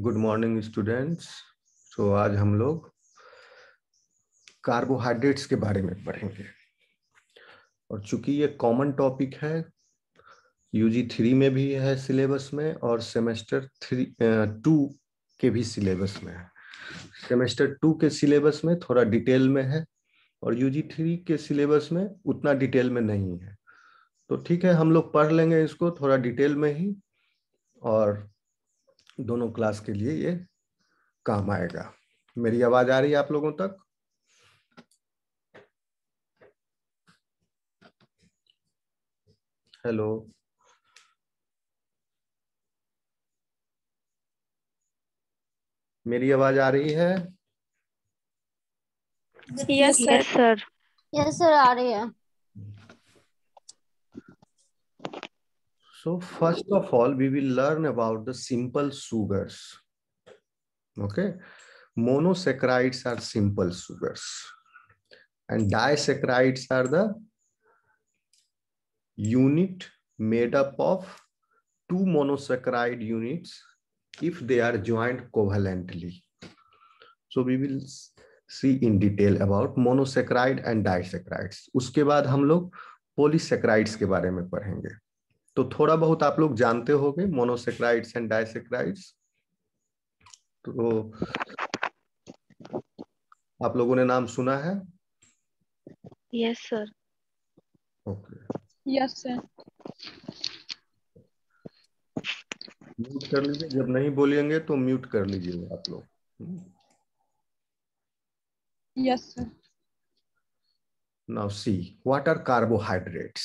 Good morning students so आज हम लोग कार्बोहाइड्रेट्स के बारे में पढ़ेंगे। और चूँकि ये कॉमन टॉपिक है यूजी थ्री में भी है सिलेबस में और सेमेस्टर थ्री टू के भी सिलेबस में है। सेमेस्टर टू के सिलेबस में थोड़ा डिटेल में है और यूजी थ्री के सिलेबस में उतना डिटेल में नहीं है। तो ठीक है, हम लोग पढ़ लेंगे इसको थोड़ा डिटेल में ही और दोनों क्लास के लिए ये काम आएगा। मेरी आवाज़ आ रही है आप लोगों तक? हेलो मेरी आवाज़ आ रही है? Yes sir sir yes sir आ रही है। So first of all, we will learn about the simple sugars. Okay. Monosaccharides are simple sugars. And disaccharides are the unit made up of two monosaccharide units if they are joined covalently. So we will see in detail about monosaccharide and disaccharides. उसके बाद हम लोग polysaccharides के बारे में पढ़ेंगे तो थोड़ा बहुत आप लोग जानते होंगे मोनोसेक्राइड्स एंड डाइसेक्राइड्स तो आप लोगों ने नाम सुना है? Yes sir okay yes sir mute कर लीजिए। जब नहीं बोलेंगे तो म्यूट कर लीजिए आप लोग। Yes sir now see what are carbohydrates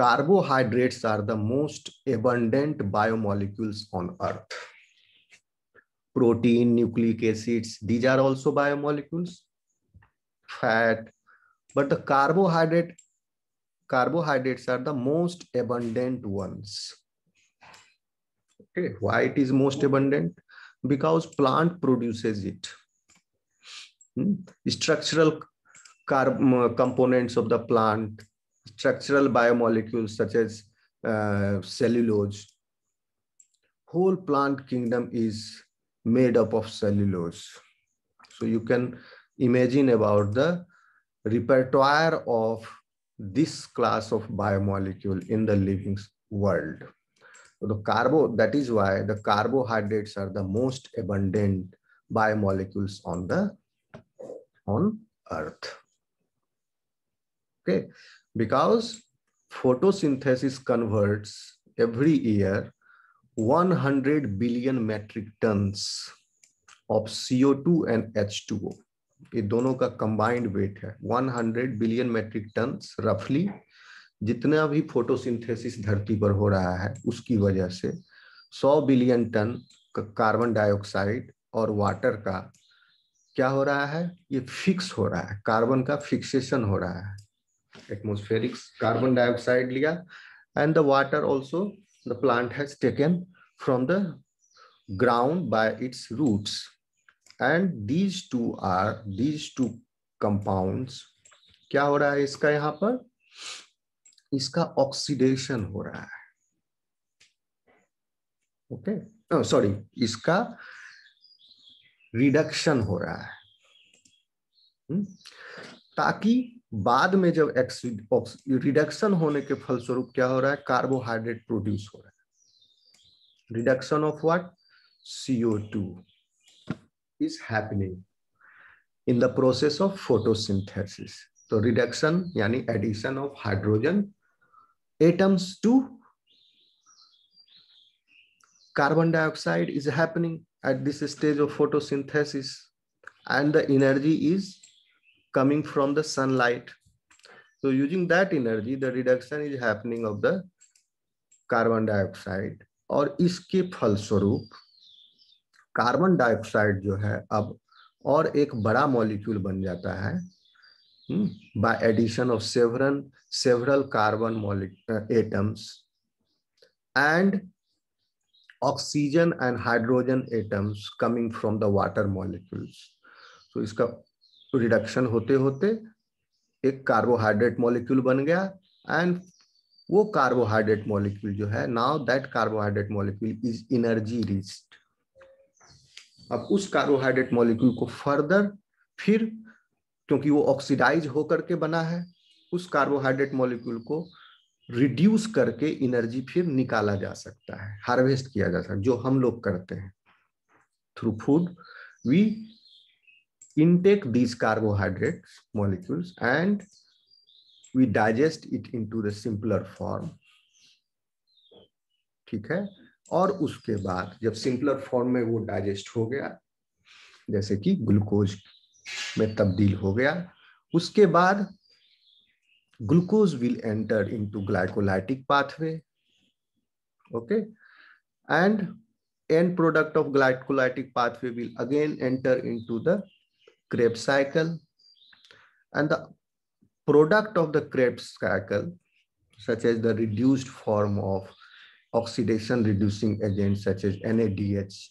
carbohydrates are the most abundant biomolecules on earth. Protein nucleic acids these are also biomolecules. Fat. But the carbohydrate carbohydrates are the most abundant ones. Okay why it is most abundant? Because plant produces it. Hmm? structural components of the plant structural biomolecules such as uh, cellulose. Whole plant kingdom is made up of cellulose. So you can imagine about the repertoire of this class of biomolecule in the living world. So the carbo, that is why the carbohydrates are the most abundant biomolecules on the on earth. Okay, because photosynthesis converts every year 100 billion metric tons of CO2 and H2O. ये दोनों का combined weight है। 100 billion metric ton रफली जितना भी photosynthesis धरती पर हो रहा है, उसकी वजह से 100 बिलियन टन कार्बन डाइऑक्साइड और वाटर का क्या हो रहा है? ये फिक्स हो रहा है। कार्बन का फिक्सेशन हो रहा है। एटमोस्फेरिक कार्बन डाइऑक्साइड लिया and the water also the plant has taken from the ground by its roots and these two are these two compound क्या हो रहा है इसका यहाँ पर? इसका ऑक्सीडेशन हो रहा है। ओके सॉरी इसका रिडक्शन हो रहा है। हम्म? ताकि बाद में जब रिडक्शन होने के फलस्वरूप क्या हो रहा है? कार्बोहाइड्रेट प्रोड्यूस हो रहा है। Reduction of what CO two is happening in the process of photosynthesis तो रिडक्शन यानी addition of hydrogen atoms to carbon dioxide is happening at this stage of photosynthesis and the energy is coming from the sunlight. So using that energy, the reduction is happening of the carbon dioxide और इसके फलस्वरूप carbon dioxide जो है अब और एक बड़ा molecule बन जाता है by addition of several several carbon molecule atoms and oxygen and hydrogen atoms coming from the water molecules so इसका रिडक्शन होते होते एक कार्बोहाइड्रेट मॉलिक्यूल बन गया एंड वो कार्बोहाइड्रेट मॉलिक्यूल जो है now that carbohydrate molecule is energy riched अब उस कार्बोहाइड्रेट मॉलिक्यूल को फर्दर फिर, क्योंकि वो ऑक्सीडाइज होकर के बना है, उस कार्बोहाइड्रेट मॉलिक्यूल को रिड्यूस करके एनर्जी फिर निकाला जा सकता है हार्वेस्ट किया जा सकता है, जो हम लोग करते हैं. Through food we intake these carbohydrates, molecules, and we digest it into the simpler form. ठीक है? और उसके बाद जब सिंपलर फॉर्म में वो डाइजेस्ट हो गया, जैसे कि ग्लूकोज में तब्दील हो गया, उसके बाद glucose will enter into glycolytic pathway okay and end product of glycolytic pathway will again enter into the Krebs cycle and the product of the Krebs cycle such as the reduced form of oxidation reducing agents such as NADH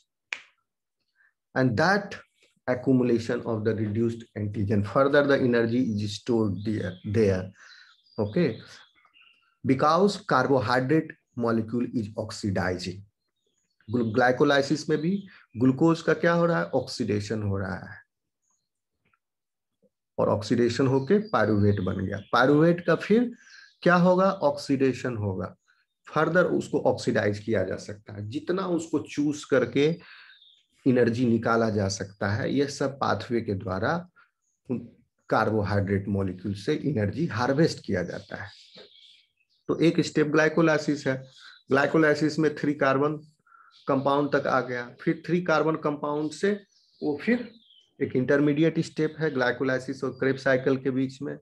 and that accumulation of the reduced antigen further the energy is stored there there okay because carbohydrate molecule is oxidizing glycolysis में भी glucose का क्या हो रहा है oxidation हो रहा है और ऑक्सीडेशन होके पायरुवेट बन गया। पायरुवेट का फिर क्या होगा? ऑक्सीडेशन होगा। फर्दर उसको ऑक्सीडाइज किया जा सकता है। जितना उसको चूस करके एनर्जी निकाला जा सकता है, यह सब पाथवे के द्वारा कार्बोहाइड्रेट मॉलिक्यूल से एनर्जी हार्वेस्ट किया जाता है। तो एक स्टेप ग्लाइकोलाइसिस है। ग्लाइकोलाइसिस में थ्री कार्बन कंपाउंड तक आ गया। फिर थ्री कार्बन कंपाउंड से वो फिर एक इंटरमीडिएट स्टेप है ग्लाइकोलाइसिस और क्रेप साइकिल के बीच में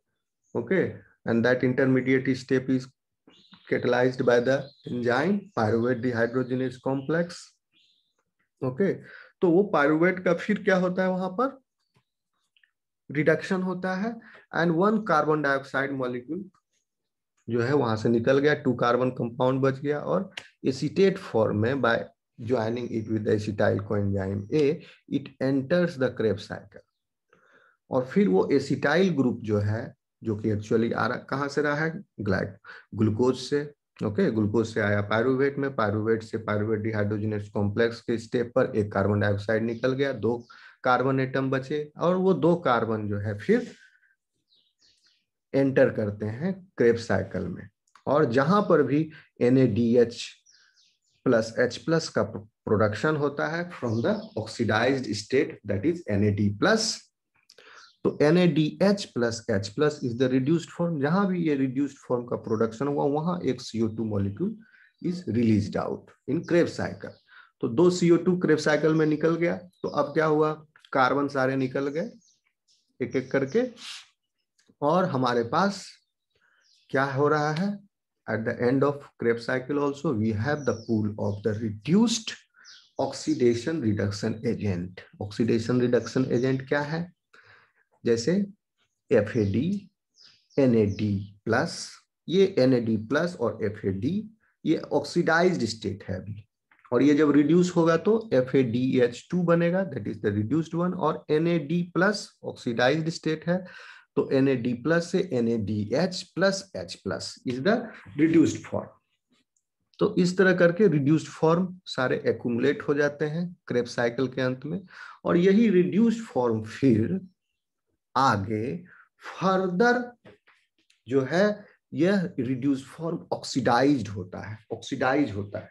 okay and that intermediate step is catalyzed by the enzyme pyruvate dehydrogenase complex okay तो वो पायरुवेट का फिर क्या होता है वहाँ पर? रिडक्शन होता है and one carbon dioxide molecule जो है वहाँ से निकल गया टू कार्बन कंपाउंड बच गया, और एसिटेट फॉर्म में by joining it with acetyl coenzyme A it enters the Krebs cycle और फिर वो एसिटाइल ग्रुप जो है जो कि एक्चुअली आ रहा कहाँ से रहा है? ग्लाइक ग्लूकोज से ओके okay, ग्लूकोज से आया पायरुवेट में पायरुवेट से पायरुवेट डिहाइड्रोजनेस कॉम्प्लेक्स के स्टेप पर एक कार्बन डाइऑक्साइड निकल गया दो कार्बन एटम बचे और वो दो कार्बन जो है फिर एंटर करते हैं क्रेब साइकिल में। और जहाँ पर भी एच प्लस एच प्लस का प्रोडक्शन होता है from the oxidized state that is N plus तो NaDH plus H plus is the reduced form जहाँ भी ये रिड्यूस्ड फॉर्म का प्रोडक्शन हुआ, वहाँ एक CO2 molecule is release out in Krebs cycle तो दो CO2 क्रेव साइकिल में निकल गया। तो अब क्या हुआ? कार्बन सारे निकल गए एक एक करके। और हमारे पास क्या हो रहा है? At the end of Krebs cycle also, we have the pool of the reduced oxidation reduction agent. Oxidation reduction agent क्या है? जैसे F A D N A D plus ये एन ए डी प्लस और और ये जब reduce होगा तो F A D H two बनेगा that is the reduced one और N A D plus oxidized state है। तो एन ए डी प्लस से N A D H plus H plus is the reduced form तो इस तरह करके reduced form सारे एक्यूमुलेट हो जाते हैं क्रेप साइकिल के अंत में और यही रिड्यूस्ड फॉर्म फिर आगे फर्दर जो है, यह रिड्यूस फॉर्म ऑक्सीडाइज होता है ऑक्सीडाइज होता है।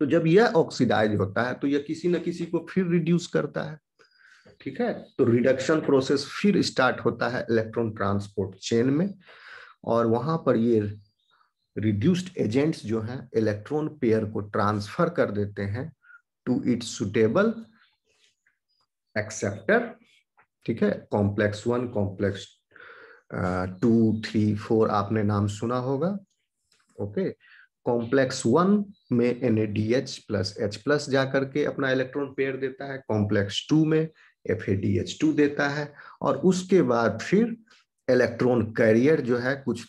तो जब यह ऑक्सीडाइज होता है तो यह किसी न किसी को फिर रिड्यूस करता है। ठीक है? तो रिडक्शन प्रोसेस फिर स्टार्ट होता है इलेक्ट्रॉन ट्रांसपोर्ट चेन में और वहाँ पर ये रिड्यूस्ड एजेंट्स जो हैं इलेक्ट्रॉन पेयर को ट्रांसफ़र कर देते हैं टू इट्स सुटेबल एक्सेप्टर ठीक है? Complex one complex two three four आपने नाम सुना होगा ओके कॉम्प्लेक्स वन में N A D H plus H plus जाकर के अपना इलेक्ट्रॉन पेयर देता है कॉम्प्लेक्स टू में एफ़ देता है और उसके बाद फिर इलेक्ट्रॉन कैरियर जो है, कुछ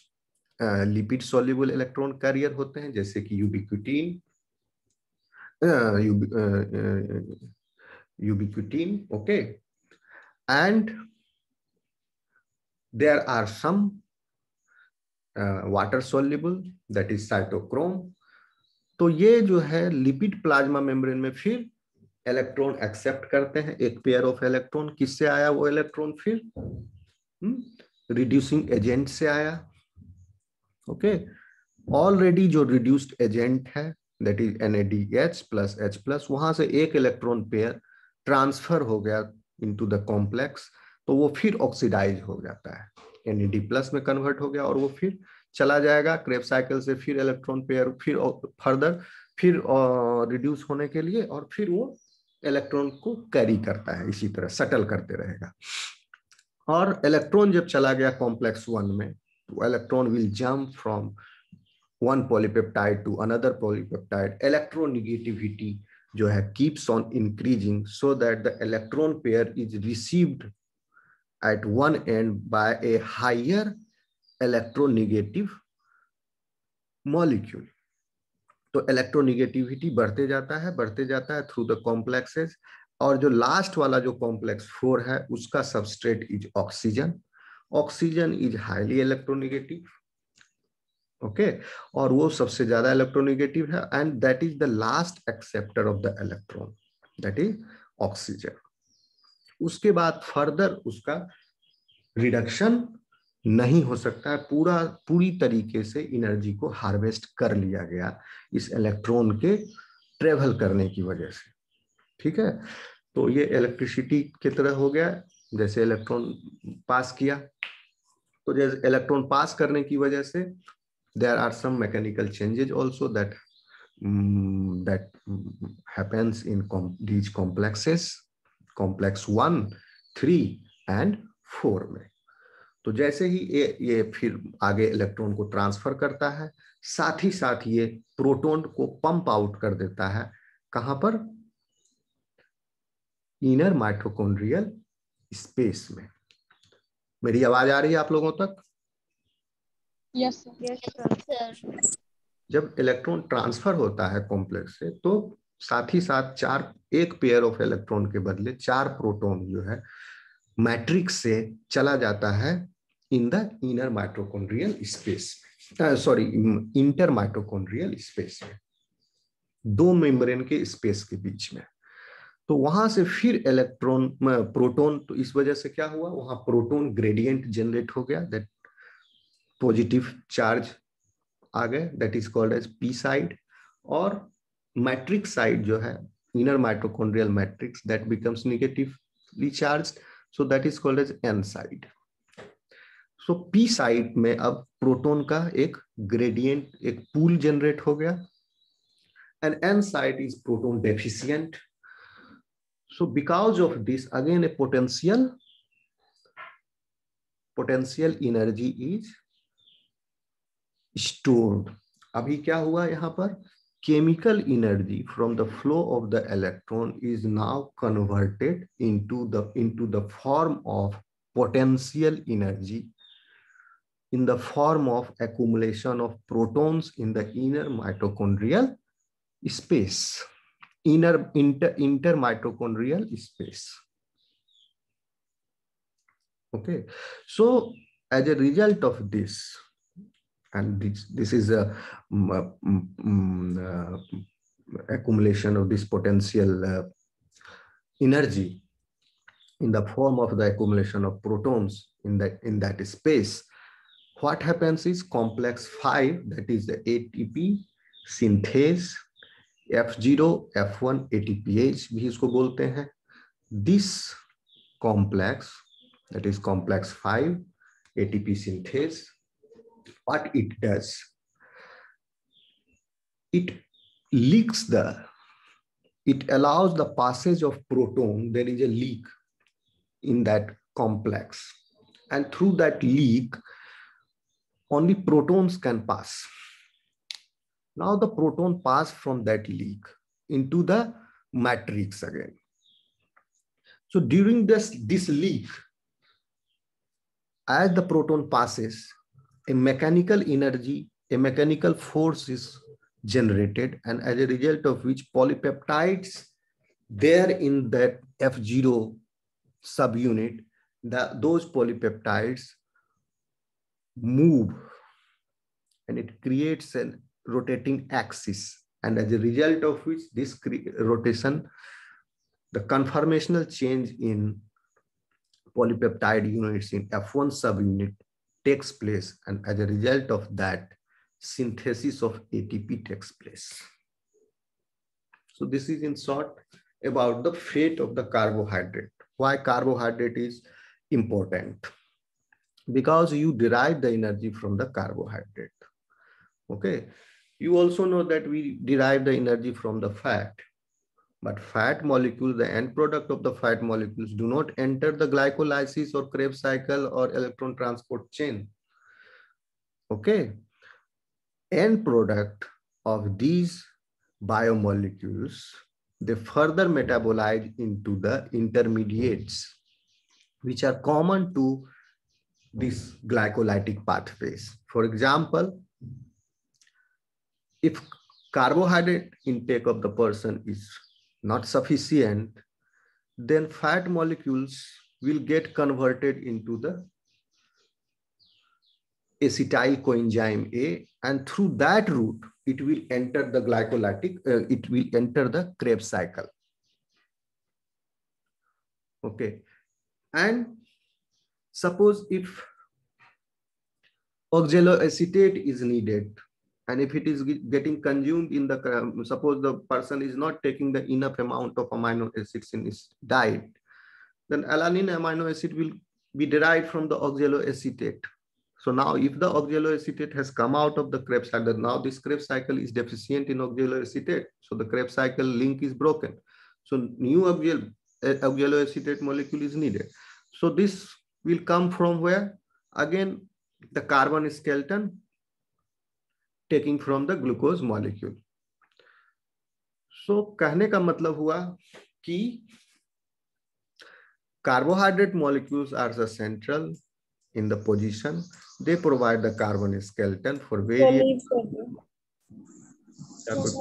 लिपिड सोल्यूबल इलेक्ट्रॉन कैरियर होते हैं, जैसे कि ubiquitin ubiquitin okay and there are some water soluble that is cytochrome तो ये जो है लिपिड प्लाज्मा मेम्ब्रेन में फिर इलेक्ट्रॉन एक्सेप्ट करते हैं, एक पेयर ऑफ़ इलेक्ट्रॉन किससे आया वो इलेक्ट्रॉन फिर रिड्यूसिंग एजेंट से आया। ओके ऑलरेडी जो रिड्यूस्ड एजेंट है that is H plus H plus वहाँ से एक इलेक्ट्रॉन पेयर ट्रांसफ़र हो गया इनटू द कॉम्प्लेक्स तो वो फिर ऑक्सीडाइज हो जाता है। एनएडी प्लस में कन्वर्ट हो गया और वो फिर चला जाएगा। क्रेप साइकिल से फिर इलेक्ट्रॉन पेयर फिर फर्दर फिर रिड्यूस होने के लिए और फिर वो इलेक्ट्रॉन को कैरी करता है, इसी तरह सटल करते रहेगा। और इलेक्ट्रॉन जब चला गया कॉम्प्लेक्स वन में तो electron will jump from one polypeptide to another polypeptide electronegativity जो है keeps on increasing so that the electron pair is received at one end by a higher electronegative molecule तो electronegativity बढ़ते जाता है, बढ़ते जाता है थ्रू द कॉम्प्लेक्सेस और जो लास्ट वाला जो कॉम्प्लेक्स फोर है, उसका substrate is oxygen oxygen is highly electronegative okay और वो सबसे ज़्यादा इलेक्ट्रोनिगेटिव है and that is the last acceptor of the electron that is oxygen उसके बाद फर्दर उसका रिडक्शन नहीं हो सकता है पूरा, पूरी तरीके से एनर्जी को हार्वेस्ट कर लिया गया इस इलेक्ट्रॉन के ट्रेवल करने की वजह से। ठीक है? तो ये इलेक्ट्रिसिटी की तरह हो गया, जैसे इलेक्ट्रॉन पास किया। तो जैसे इलेक्ट्रॉन पास करने की वजह से there are some mechanical changes also that that happens in these complexes complex one three and four में। तो जैसे ही ये ये फिर आगे इलेक्ट्रॉन को ट्रांसफ़र करता है साथ ही साथ ये प्रोटॉन को पंप आउट कर देता है। कहाँ पर? इनर माइट्रोकॉन्ड्रियल स्पेस में। मेरी आवाज़ आ रही है आप लोगों तक? यस सर जब इलेक्ट्रॉन ट्रांसफ़र होता है कॉम्प्लेक्स से तो साथ ही साथ चार एक पेयर ऑफ़ इलेक्ट्रॉन के बदले चार प्रोटॉन जो है मैट्रिक्स से चला जाता है। In the inner mitochondrial space sorry inter mitochondrial space में दो मेम्ब्रेन के स्पेस के बीच में। तो वहाँ से फिर इलेक्ट्रॉन प्रोटॉन तो इस वजह से क्या हुआ? वहाँ प्रोटॉन ग्रेडियंट जनरेट हो गया। दैट पॉजिटिव चार्ज आ गए। That is called as P side और मैट्रिक साइड जो है inner mitochondrial matrix that becomes negatively charge so that is called as N side so P side में अब proton का एक ग्रेडियंट एक पूल जनरेट हो गया. And N side is proton deficient so because of this again a potential potential energy is stored अभी क्या हुआ यहाँ पर? Chemical energy from the flow of the electron is now converted into the into the form of potential energy in the form of accumulation of protons in the inner mitochondrial space inner inter, intermitochondrial space. Okay, so as a result of this, and this, this is a um, uh, accumulation of this potential uh, energy in the form of the accumulation of protons in that in that space what happens is complex 5 that is the ATP synthase F zero F one ATPH भी इसको बोलते हैं this complex that is complex five ATP synthase what it does it leaks the it allows the passage of proton there is a leak in that complex and through that leak only protons can pass Now the proton pass from that leak into the matrix again. So during this, this leak, as the proton passes, a mechanical energy, a mechanical force is generated and as a result of which polypeptides there in that F0 subunit, the, those polypeptides move and it creates a rotating axis. And as a result of which this rotation, the conformational change in polypeptide units in F1 subunit takes place. And as a result of that, synthesis of ATP takes place. So this is in short about the fate of the carbohydrate. Why carbohydrate is important? Because you derive the energy from the carbohydrate. Okay. You also know that we derive the energy from the fat. But fat molecules, the end product of the fat molecules do not enter the glycolysis or Krebs cycle or electron transport chain. Okay. End product of these biomolecules, they further metabolize into the intermediates, which are common to these glycolytic pathways. For example, if carbohydrate intake of the person is not sufficient, then fat molecules will get converted into the acetyl coenzyme A and through that route, it will enter the glycolytic, uh, it will enter the Krebs cycle. Okay. And suppose if oxaloacetate is needed and if it is getting consumed in the suppose the person is not taking the enough amount of amino acids in his diet then alanine amino acid will be derived from the oxaloacetate. So now if the oxaloacetate has come out of the Krebs cycle now this Krebs cycle is deficient in oxaloacetate. So the Krebs cycle link is broken. So new oxaloacetate molecule is needed. So this will come from where again the carbon skeleton taking from the glucose molecule. So कहने का मतलब हुआ कि carbohydrate molecules are the central in the position. They provide the carbon skeleton for various. क्या कोई,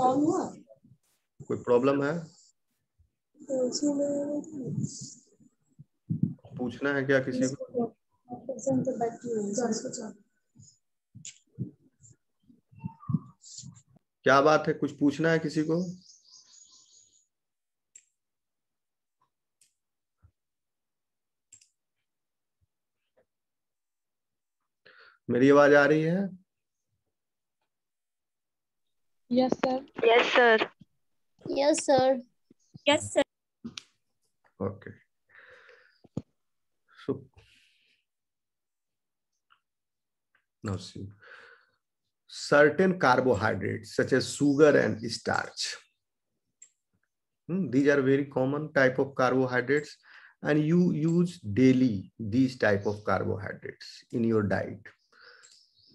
कोई problem है पूछना है क्या किसी को? क्या बात है? कुछ पूछना है किसी को? मेरी आवाज़ आ रही है? Yes sir yes sir yes sir yes sir okay so now see certain carbohydrates such as sugar and starch. Hmm, these are very common type of carbohydrates and you use daily these type of carbohydrates in your diet.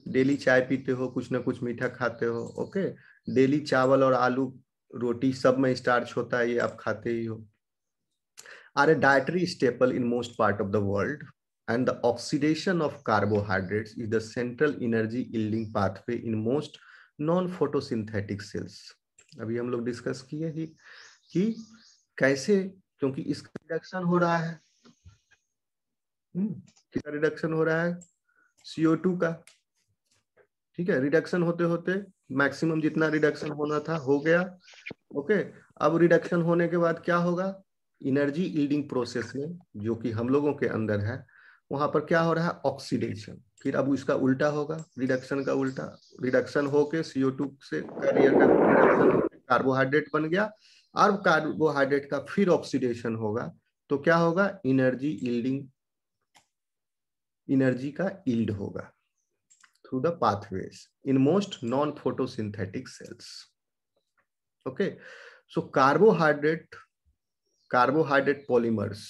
Daily चाय पीते हो कुछ ना कुछ मीठा खाते हो okay daily चावल और आलू रोटी सब में स्टार्च होता है ये आप खाते ही हो are a dietary staple in most part of the world and the oxidation of carbohydrates is the central energy yielding pathway in most non photosynthetic cells. अभी हम लोग डिस्कस किए ही कि कैसे, क्योंकि इसका रिडक्शन हो रहा है। किसका रिडक्शन हो रहा है? CO2 का। ठीक है रिडक्शन होते होते मैक्सिमम जितना रिडक्शन होना था, हो गया। ओके अब रिडक्शन होने के बाद क्या होगा? एनर्जी ईल्डिंग प्रोसेस में, जो कि हम लोगों के अंदर है वहाँ पर क्या हो रहा है? ऑक्सीडेशन फिर अब इसका उल्टा होगा रिडक्शन का उल्टा। रिडक्शन होके सीओ टू से कार्बोहाइड्रेट बन गया। और कार्बोहाइड्रेट का फिर ऑक्सीडेशन होगा तो क्या होगा? इनर्जी इल्डिंग इनर्जी का इल्ड होगा through the pathways in most non photosynthetic cells okay so carbohydrate carbohydrate polymers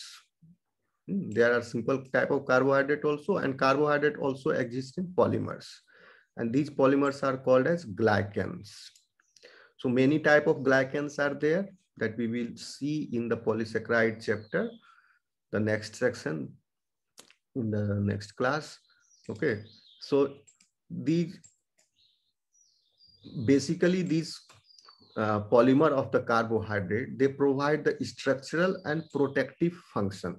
there are simple type of carbohydrate also and carbohydrate also exists in polymers. And these polymers are called as glycans. So many type of glycans are there that we will see in the polysaccharide chapter, the next section in the next class. Okay, so these basically these uh, polymer of the carbohydrate, they provide the structural and protective function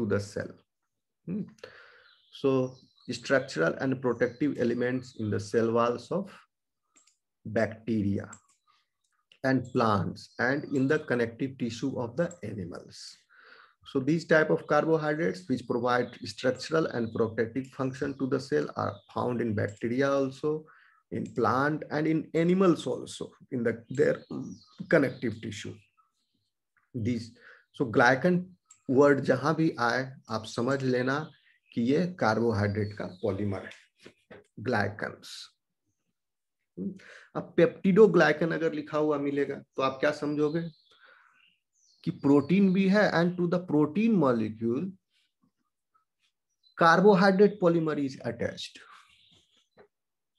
to the cell. Hmm. So structural and protective elements in the cell walls of bacteria and plants and in the connective tissue of the animals. So these type of carbohydrates which provide structural and protective function to the cell are found in bacteria also, in plant and in animals also in the their connective tissue. These so glycan word जहाँ भी आए, आप समझ लेना कि ये carbohydrate का polymer है ग्लाइकन्स अब पेप्टिडोग्लाइकन अगर लिखा हुआ मिलेगा तो आप क्या समझोगे? कि प्रोटीन भी है and to the protein molecule carbohydrate polymer is attached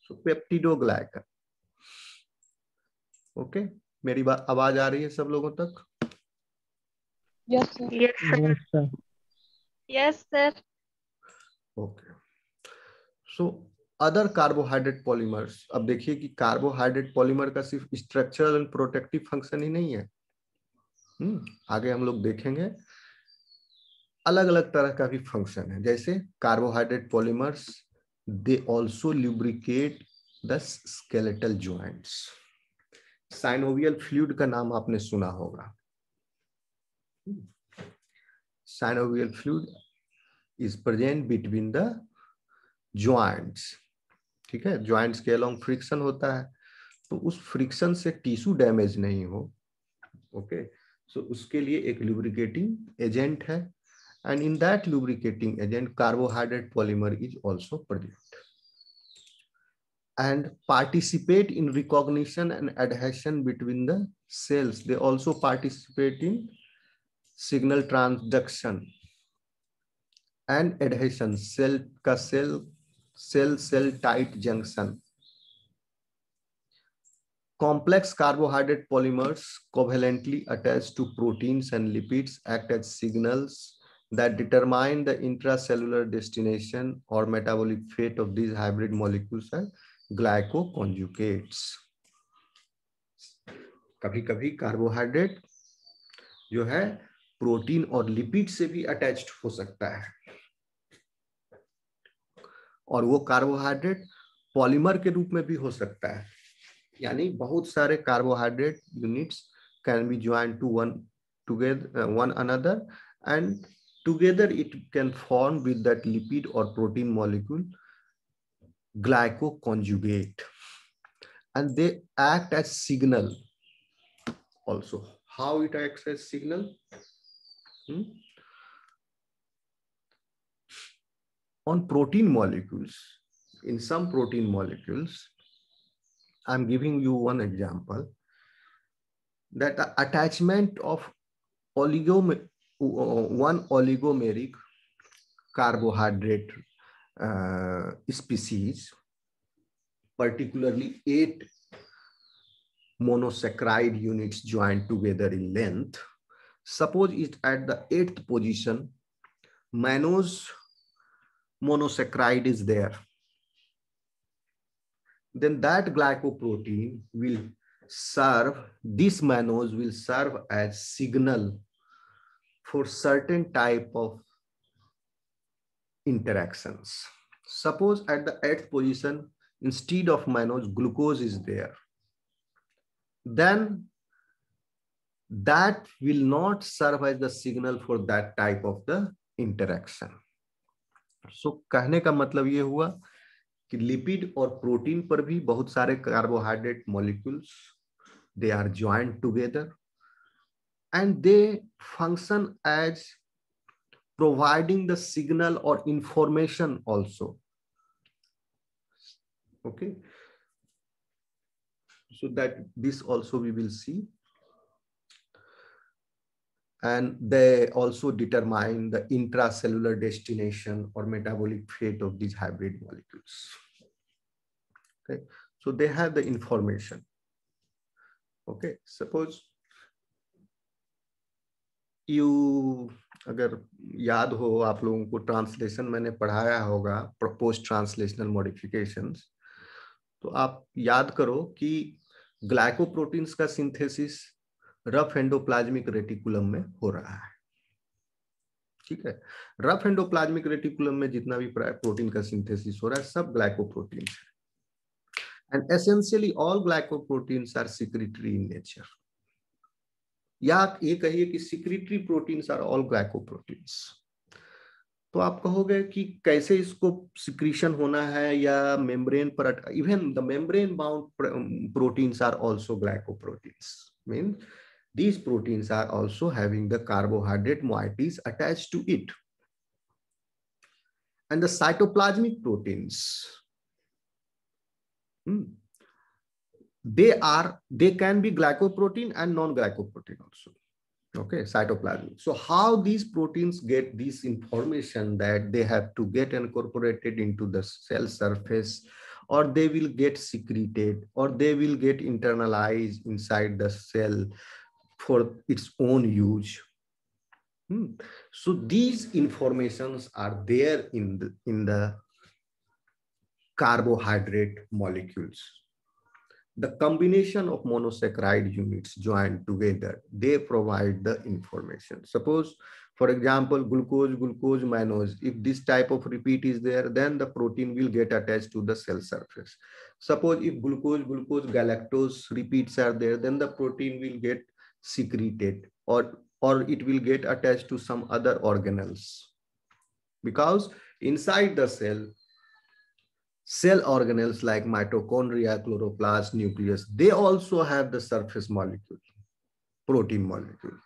so peptidoglycan okay मेरी बात आवाज़ आ रही है सब लोगों तक? Yes sir yes sir okay so other carbohydrate polymers अब देखिए कि कार्बोहाइड्रेट पॉलीमर का सिर्फ़ स्ट्रक्चरल एंड प्रोटेक्टिव फ़ंक्शन ही नहीं है। हम्म आगे हम लोग देखेंगे। अलग अलग तरह का भी फ़ंक्शन है। जैसे carbohydrate polymers they also lubricate the skeletal joints synovial fluid का नाम आपने सुना होगा। Synovial fluid is present between the joints ठीक है? ज्वाइंट्स के अलोंग फ्रिक्शन होता है तो उस फ्रिक्शन से टिश्यू डैमेज नहीं हो ओके सो उसके लिए एक लुब्रिकेटिंग एजेंट है and in that lubricating agent carbohydrate polymer is also produced and participate in recognition and adhesion between the cells. They also participate in signal transduction and adhesion, cell का cell cell cell tight junction. Complex carbohydrate polymers covalently attach to proteins and lipids act as signals that determine the intracellular destination और metabolic fate of this hybrid molecules and glycoconjugates कभी कभी carbohydrate जो है protein और lipid से भी attached हो सकता है। और वो कार्बोहाइड्रेट पॉलीमर के रूप में भी हो सकता है। यानी बहुत सारे carbohydrate units can be join to one together one another and together it can form with that lipid और protein molecule glyco glycoconjugate. And they act as signal also. How it acts as signal? Hmm? on protein molecules, in some protein molecules, I'm giving you one example, that the attachment of oligo, one oligomeric carbohydrate uh, species, particularly eight monosaccharide units joined together in length. Suppose it at the eighth position, mannose monosaccharide is there, then that glycoprotein will serve, this mannose will serve as signal for certain type of interactions. Suppose at the eighth position, instead of mannose, glucose is there. Then that will not serve as the signal for that type of the interaction. So so, कहने का मतलब ये हुआ कि lipid और protein पर भी बहुत सारे carbohydrate molecules they are joint together and they function as providing the signal or information also okay so that this also we will see And they also determine the intracellular destination or metabolic fate of these hybrid molecules. Okay, so they have the information. Okay, suppose you अगर याद हो आप लोगों को translation मैंने पढ़ाया होगा post translational modifications तो आप याद करो कि ग्लाइकोप्रोटीन्स का सिंथेसिस रफ एंडोप्लाज्मिक रेटिकुलम में हो रहा है। ठीक है? रफ एंडोप्लाज्मिक रेटिकुलम में जितना भी प्रोटीन का सिंथेसिस हो रहा है, सब ग्लाइकोप्रोटीन है। And essentially all glycoproteins are secretory in nature या ये कहिए कि secretory proteins are all glycoproteins तो आप कहोगे कि कैसे इसको सिक्रीशन होना है या मेम्ब्रेन पर even the membrane bound proteins are also glycoproteins mean these proteins are also having the carbohydrate moieties attached to it. And the cytoplasmic proteins hmm, they are they can be glycoprotein and non-glycoprotein also okay cytoplasmic. So how these proteins get this information that they have to get incorporated into the cell surface or they will get secreted or they will get internalized inside the cell for its own use hmm. so these informations are there in the in the carbohydrate molecules the combination of monosaccharide units joined together, they provide the information. Suppose, for example, glucose, glucose, mannose, if this type of repeat is there, then the protein will get attached to the cell surface. Suppose if glucose, glucose, galactose repeats are there, then the protein will get secreted or, or it will get attached to some other organelles. Because inside the cell, cell organelles like mitochondria, chloroplast, nucleus, they also have the surface molecule, protein molecule.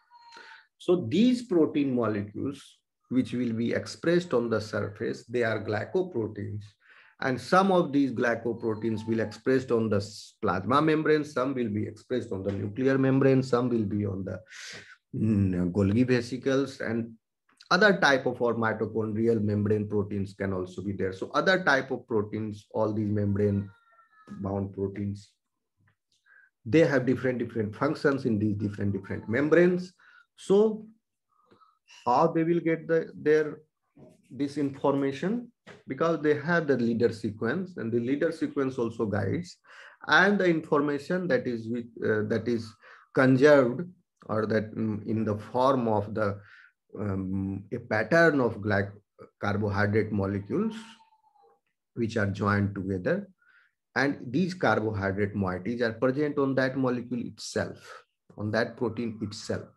So these protein molecules, which will be expressed on the surface, they are glycoproteins. And some of these glycoproteins will expressed on the plasma membrane, some will be expressed on the nuclear membrane, some will be on the mm, Golgi vesicles, and other type of or mitochondrial membrane proteins can also be there. So other type of proteins, all these membrane bound proteins, they have different, different functions in these different, different membranes. So how they will get the, their this information because they have the leader sequence and the leader sequence also guides and the information that is with, uh, that is conserved or that in the form of the um, a pattern of glyc carbohydrate molecules which are joined together and these carbohydrate moieties are present on that molecule itself on that protein itself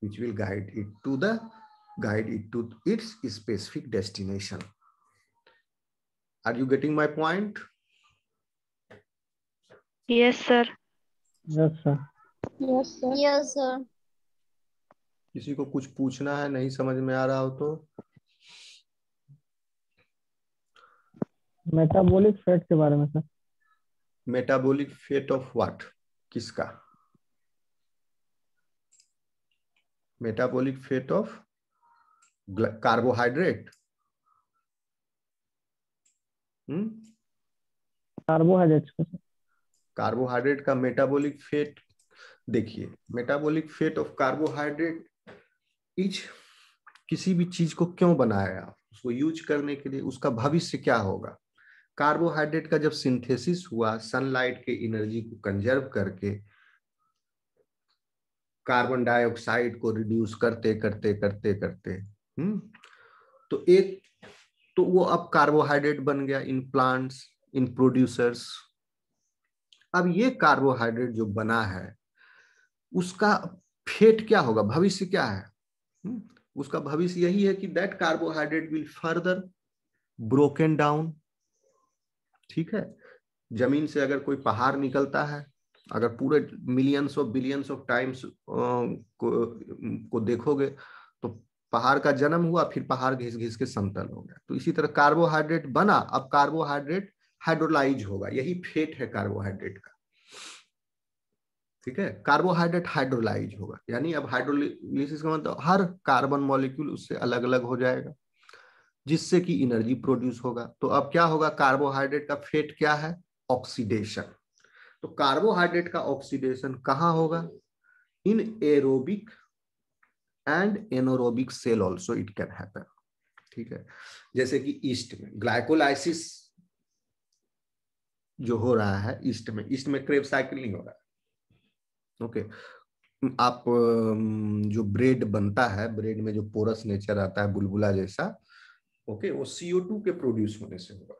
which will guide it to the guide it to its specific destination are you getting my point yes sir yes sir yes sir yes sir किसी को कुछ पूछना है नहीं समझ में आ रहा हो तो मेटाबॉलिक फेट के बारे में sir metabolic fate of what किसका metabolic fate of carbohydrate carbohydrate carbohydrate का मेटाबॉलिक फेट देखिए metabolic fate of carbohydrate each किसी भी चीज़ को क्यों बनाया उसको यूज़ करने के लिए उसका भविष्य क्या होगा? कार्बोहाइड्रेट का जब सिंथेसिस हुआ सनलाइट के एनर्जी को कंजर्व करके कार्बन डाइऑक्साइड को रिड्यूस करते करते करते करते हम्म तो एक तो वो अब कार्बोहाइड्रेट बन गया इन प्लांट्स इन प्रोड्यूसर्स अब ये कार्बोहाइड्रेट जो बना है उसका फेट क्या होगा? भविष्य क्या है? हम्म, उसका भविष्य यही है कि that carbohydrate will further broken down ठीक है? ज़मीन से अगर कोई पहाड़ निकलता है अगर पूरे millions of billions of times को, को देखोगे तो पहाड़ का जन्म हुआ, फिर पहाड़ घिस घिस के समतल हो गया। तो इसी तरह कार्बोहाइड्रेट बना, अब कार्बोहाइड्रेट हाइड्रोलाइज होगा। यही फेट है कार्बोहाइड्रेट का। ठीक है? कार्बोहाइड्रेट हाइड्रोलाइज होगा। यानी अब हाइड्रोलिसिस का मतलब हर कार्बन मॉलिक्यूल उससे अलग अलग हो जाएगा, जिससे कि एनर्जी प्रोड्यूस होगा। तो अब क्या होगा? कार्बोहाइड्रेट का फेट क्या है? ऑक्सीडेशन। तो कार्बोहाइड्रेट का ऑक्सीडेशन कहाँ होगा? In aerobic and anaerobic cell also it can happen ठीक है? जैसे कि ईस्ट में ग्लाइकोलाइसिस जो हो रहा है ईस्ट में ईस्ट में क्रेब साइकिल नहीं हो रहा है। ओके आप जो ब्रेड बनता है ब्रेड में जो पोरस नेचर आता है बुलबुला जैसा ओके okay, वो सीओ टू के प्रोड्यूस होने से होगा।